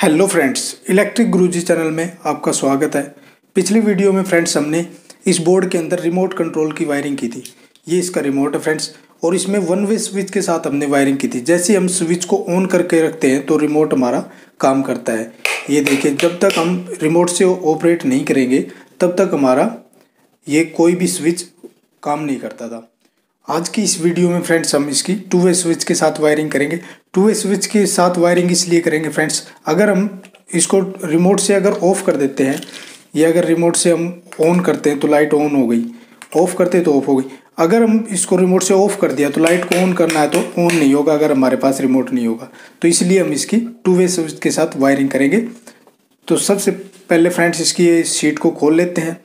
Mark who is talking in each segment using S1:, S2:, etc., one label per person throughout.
S1: Hello friends electric Guruji channel में आपका स्वागत है। पिछली वीडियो में फ्रेंड्स हमने इस बोर्ड के अंदर रिमोट कंट्रोल की वायरिंग की थी। ये इसका रिमोट है फ्रेंड्स और इसमें वन वे स्विच के साथ हमने वायरिंग की थी। जैसे हम स्विच को ऑन करके रखते हैं तो रिमोट हमारा काम करता है। ये देखिए, जब तक हम रिमोट से ऑपरेट नहीं करेंगे, तब तक हमारा ये कोई भी स्विच काम नहीं करता था। आज की इस वीडियो में फ्रेंड्स हम इसकी टू वे स्विच के साथ वायरिंग करेंगे। टू वे स्विच के साथ वायरिंग इसलिए करेंगे फ्रेंड्स, अगर हम इसको रिमोट से अगर ऑफ़ कर देते हैं, या अगर रिमोट से हम ऑन करते हैं तो लाइट ऑन हो गई। ऑफ़ करते तो ऑफ़ हो गई। अगर हम इसको रिमोट से ऑफ़ कर दिया तो लाइट को ऑन करना है तो ऑन नहीं होगा अगर हमारे पास रिमोट नहीं होगा। तो इसलिए हम इसकी टू वे स्विच के साथ वायरिंग करेंगे। तो सबसे पहले फ्रेंड्स इसकी सीट को खोल लेते हैं।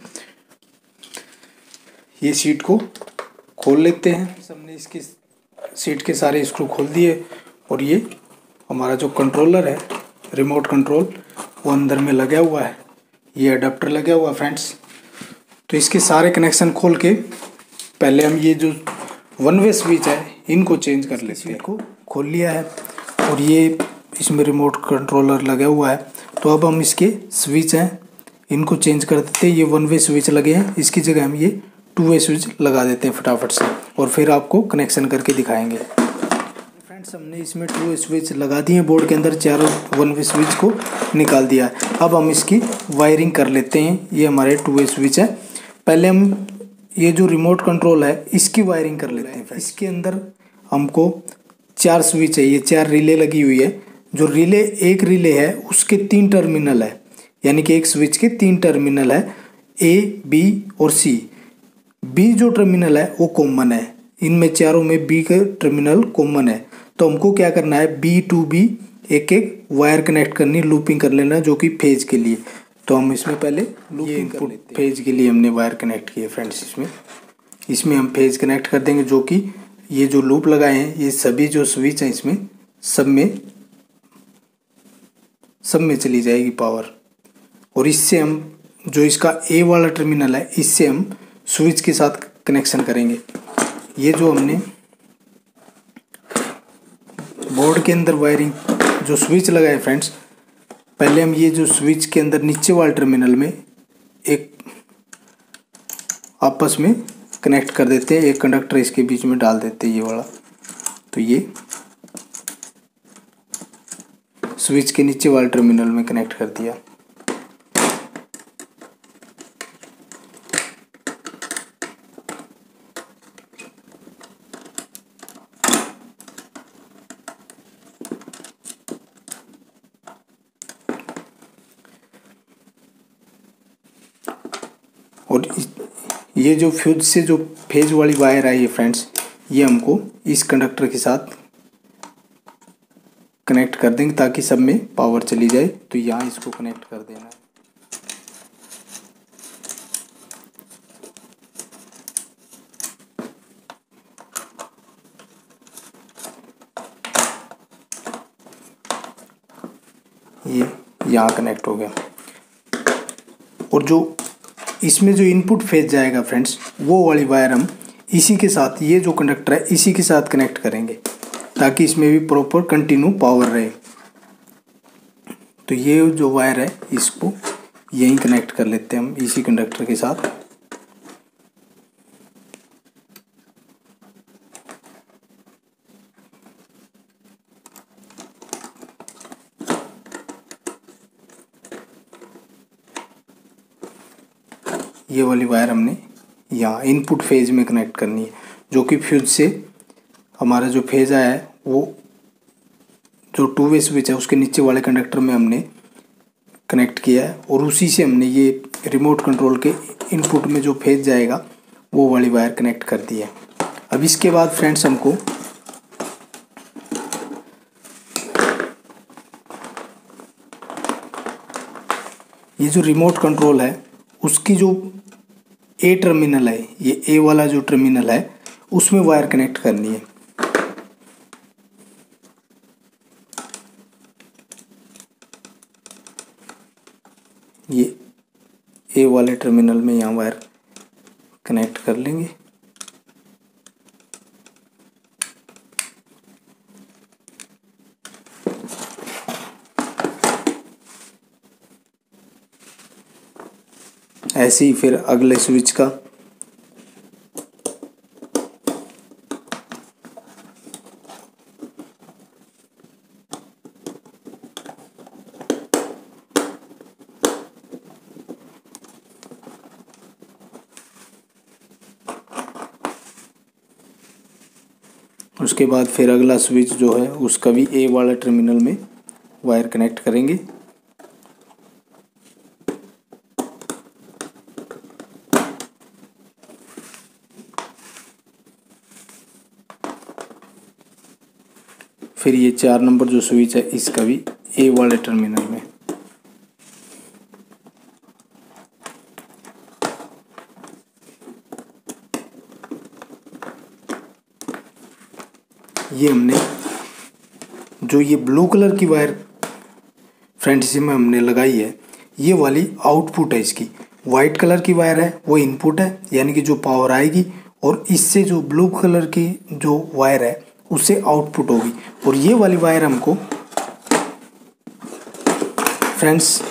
S1: ये सीट को खोल लेते हैं। हमने इसकी सीट के सारे स्क्रू खोल दिए और ये हमारा जो कंट्रोलर है रिमोट कंट्रोल वो अंदर में लगा हुआ है। ये अडाप्टर लगा हुआ है फ्रेंड्स तो इसके सारे कनेक्शन खोल के पहले हम ये जो वन वे स्विच है इनको चेंज कर लेते हैं। को खोल लिया है और ये इसमें रिमोट कंट्रोलर लगा हुआ है। तो अब हम इसके स्विच हैं इनको चेंज कर देते हैं। ये वन वे स्विच लगे हैं। इसकी जगह हम ये टू वे स्विच लगा देते हैं फटाफट से और फिर आपको कनेक्शन करके दिखाएँगे। फ्रेंड्स हमने इसमें टू वे स्विच लगा दिए बोर्ड के अंदर चारों वन वे स्विच को निकाल दिया है। अब हम इसकी वायरिंग कर लेते हैं, ये हमारे टू वे स्विच है। पहले हम ये जो रिमोट कंट्रोल है, इसकी वायरिंग कर लेते हैं। इसके अंदर हमको चार स्विच है, ये चार रिले लगी हुई है। जो रिले एक रिले है, उसके तीन टर्मिनल है। यानी कि एक स्विच के तीन टर्मिनल है ए बी और सी बी जो टर्मिनल है वो कॉमन है। इनमें चारों में बी का टर्मिनल कॉमन है। तो हमको क्या करना है? बी टू बी एक एक वायर कनेक्ट करनी लूपिंग कर लेना जो कि फ़ेज़ के लिए। तो हम इसमें पहले लूपिंग कर लेते फ़ेज़ के लिए हमने वायर कनेक्ट किए फ्रेंड्स इसमें। इसमें हम फ़ेज़ कनेक्ट कर देंगे जो कि ये जो लूप लगाए हैं ये सभी जो स्विच हैं इसमें सब में सब में चली जाएगी पावर और इससे हम जो इसका ए वाला टर्मिनल है इससे हम स्विच के साथ कनेक्शन करेंगे। ये जो हमने बोर्ड के अंदर वायरिंग जो स्विच लगाए फ्रेंड्स पहले हम ये जो स्विच के अंदर नीचे वाले टर्मिनल में एक आपस में कनेक्ट कर देते हैं, एक कंडक्टर इसके बीच में डाल देते हैं ये वाला। तो ये स्विच के नीचे वाले टर्मिनल में कनेक्ट कर दिया। और ये जो फ्यूज से जो फ़ेज़ वाली वायर आई है फ्रेंड्स ये हमको इस कंडक्टर के साथ कनेक्ट कर देंगे ताकि सब में पावर चली जाए। तो यहाँ इसको कनेक्ट कर देना है। ये यहाँ कनेक्ट हो गया। और जो इसमें जो इनपुट फ़ेज़ जाएगा फ्रेंड्स वो वाली वायर हम इसी के साथ, ये जो कंडक्टर है, इसी के साथ कनेक्ट करेंगे, ताकि इसमें भी प्रॉपर कंटिन्यू पावर रहे। तो ये जो वायर है, इसको यहीं कनेक्ट कर लेते हैं हम इसी कंडक्टर के साथ। ये वाली वायर हमने यहाँ इनपुट फ़ेज़ में कनेक्ट करनी है, जो कि फ्यूज से हमारा जो फ़ेज़ आया है, वो जो टू वे स्विच है, उसके नीचे वाले कंडक्टर में हमने कनेक्ट किया है और उसी से हमने ये रिमोट कंट्रोल के इनपुट में जो फ़ेज़ जाएगा, वो वाली वायर कनेक्ट कर दी है। अब इसके बाद फ्रेंड्स हमको ये जो रिमोट कंट्रोल है, उसकी जो ए टर्मिनल है, ये ए वाला जो टर्मिनल है, उसमें वायर कनेक्ट करनी है। ये ए वाले टर्मिनल में यहाँ वायर कनेक्ट कर लेंगे। ऐसे ही फिर अगले स्विच का। उसके बाद फिर अगला स्विच जो है, उसका भी ए वाला टर्मिनल में वायर कनेक्ट करेंगे। फिर ये चार नंबर जो स्विच है इसका भी ए वाले टर्मिनल में। ये हमने, जो ये ब्लू कलर की वायर फ्रंट में हमने लगाई है, ये वाली आउटपुट है इसकी। वाइट कलर की वायर है, वो इनपुट है, यानी कि जो पावर आएगी, और इससे जो ब्लू कलर की जो वायर है उससे आउटपुट होगी। और ये वाली वायर हमको फ्रेंड्स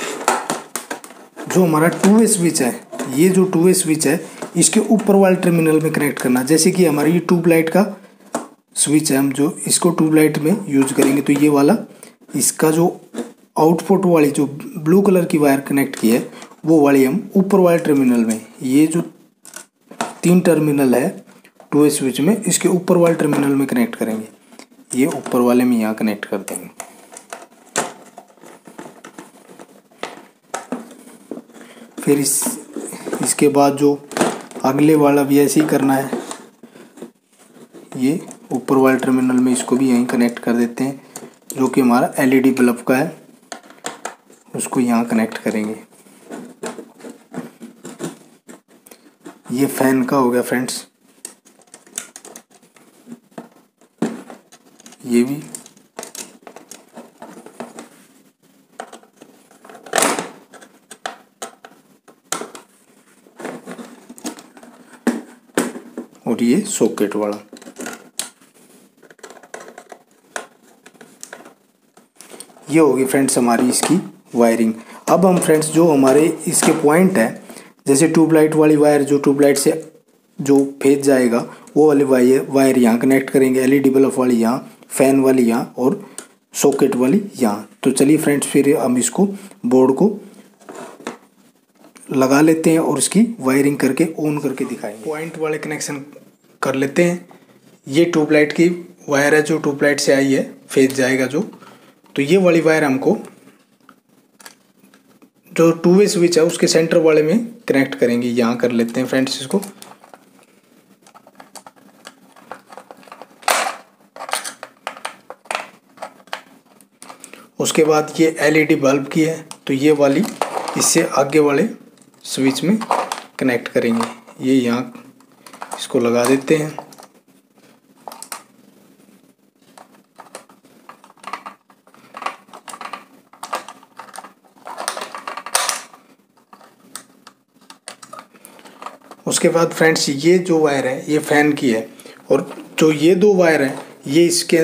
S1: जो हमारा टू वे स्विच है, ये जो टू वे स्विच है, इसके ऊपर वाले टर्मिनल में कनेक्ट करना। जैसे कि हमारी ये ट्यूबलाइट का स्विच है, हम जो इसको ट्यूबलाइट में यूज़ करेंगे तो ये वाला, इसका जो आउटपुट वाली जो ब्लू कलर की वायर कनेक्ट की है, वो वाली हम ऊपर वाले टर्मिनल में, ये जो तीन टर्मिनल है टू वे स्विच में इसके ऊपर वाले टर्मिनल में कनेक्ट करेंगे। ये ऊपर वाले में यहाँ कनेक्ट कर देंगे। फिर इस, इसके बाद जो अगले वाला भी ऐसे ही करना है, ये ऊपर वाले टर्मिनल में इसको भी यहीं कनेक्ट कर देते हैं, जो कि हमारा एलईडी बल्ब का है। उसको यहाँ कनेक्ट करेंगे। ये फ़ैन का हो गया फ्रेंड्स ये भी। और ये सॉकेट वाला। ये होगी फ्रेंड्स हमारी इसकी वायरिंग अब हम फ्रेंड्स जो हमारे इसके पॉइंट है, जैसे ट्यूबलाइट वाली वायर जो ट्यूबलाइट से जो फ़ेज़ जाएगा, वो वाली वायर वायर यहाँ कनेक्ट करेंगे एलईडी बल्ब वाली यहाँ। फ़ैन वाली यहाँ और सॉकेट वाली यहाँ तो चलिए फ्रेंड्स फिर हम इसको बोर्ड को लगा लेते हैं और इसकी वायरिंग करके ऑन करके दिखाएँगे। पॉइंट वाले कनेक्शन कर लेते हैं। ये ट्यूबलाइट की वायर है जो ट्यूबलाइट से आई है फ़ेज़ जाएगा जो। तो ये वाली वायर हमको जो टू वे स्विच है, उसके सेंटर वाले में कनेक्ट करेंगे। यहाँ कर लेते हैं फ्रेंड्स इसको। उसके बाद ये एलईडी बल्ब की है तो ये वाली इससे आगे वाले स्विच में कनेक्ट करेंगे। ये यहाँ इसको लगा देते हैं। उसके बाद फ्रेंड्स ये जो वायर है, ये फ़ैन की है, और जो ये दो वायर है, ये इसके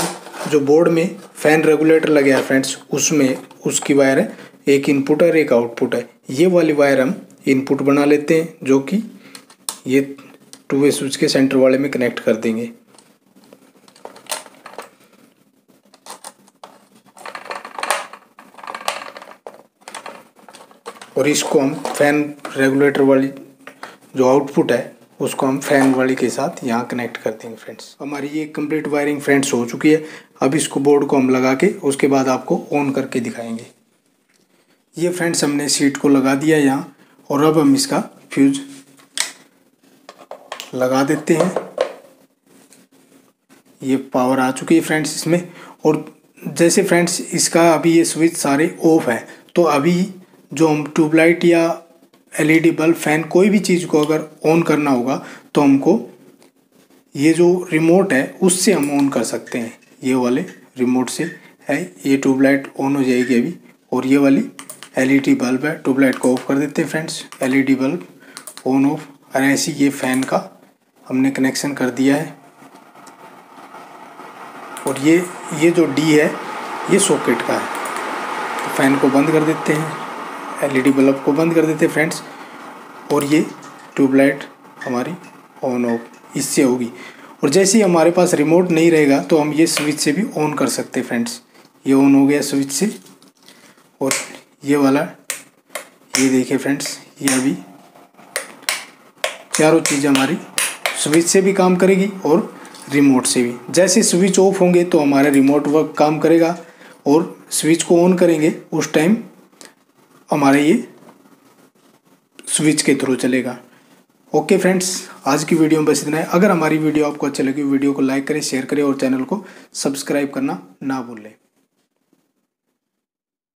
S1: जो बोर्ड में फ़ैन रेगुलेटर लगे हैं फ्रेंड्स, उसमें उसकी वायर है, एक इनपुट और एक आउटपुट है। ये वाली वायर हम इनपुट बना लेते हैं, जो कि ये टू वे स्विच के सेंटर वाले में कनेक्ट कर देंगे। और इसको हम फ़ैन रेगुलेटर वाली जो आउटपुट है उसको हम फ़ैन वाली के साथ यहाँ कनेक्ट कर देंगे फ्रेंड्स हमारी ये कंप्लीट वायरिंग फ्रेंड्स हो चुकी है। अब इसको बोर्ड को हम लगा के उसके बाद आपको ऑन करके दिखाएँगे। ये फ्रेंड्स हमने सीट को लगा दिया यहाँ और अब हम इसका फ्यूज लगा देते हैं। ये पावर आ चुकी है फ्रेंड्स इसमें और जैसे फ्रेंड्स इसका अभी ये स्विच सारे ऑफ़ है तो अभी जो हम ट्यूबलाइट या एलईडी बल्ब, फ़ैन, कोई भी चीज़ को अगर ऑन करना होगा तो हमको ये जो रिमोट है, उससे हम ऑन कर सकते हैं। ये वाले रिमोट से है, ये ट्यूबलाइट ऑन हो जाएगी अभी, और ये वाली एलईडी बल्ब है ट्यूबलाइट को ऑफ़ कर देते हैं friends LED bulb on off और ऐसी ये फ़ैन का हमने कनेक्शन कर दिया है। और ये ये जो डी है, ये सॉकेट का है। तो फ़ैन को बंद कर देते हैं। एलईडी बल्ब को बंद कर देते फ्रेंड्स और ये ट्यूबलाइट हमारी ऑन ऑफ़ इससे होगी। और जैसे ही हमारे पास रिमोट नहीं रहेगा तो हम ये स्विच से भी ऑन कर सकते फ्रेंड्स ये ऑन हो गया स्विच से। और ये वाला, ये देखिए फ्रेंड्स ये अभी चारों चीज़ें हमारी स्विच से भी काम करेगी और रिमोट से भी। जैसे स्विच ऑफ़ होंगे तो हमारा रिमोट वर्क काम करेगा और स्विच को ऑन करेंगे, उस टाइम हमारा ये स्विच के थ्रू चलेगा। ओके फ्रेंड्स आज की वीडियो में बस इतना है। अगर हमारी वीडियो आपको अच्छी लगी वीडियो को लाइक करें शेयर करें और चैनल को सब्सक्राइब करना ना भूलें।